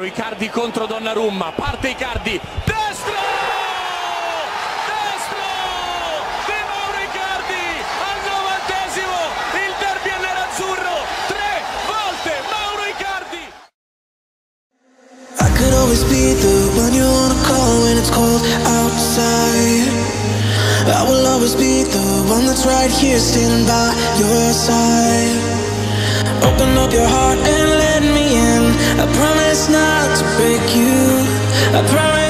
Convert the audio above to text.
Icardi contro Donnarumma, parte Icardi, destro! Destro! Di Mauro Icardi al novantesimo, il derby è nerazzurro, tre volte Mauro Icardi! I could always be the one you wanna call when it's cold outside. I will always be the one that's right here standing by your side. Open up your heart break you. I promise.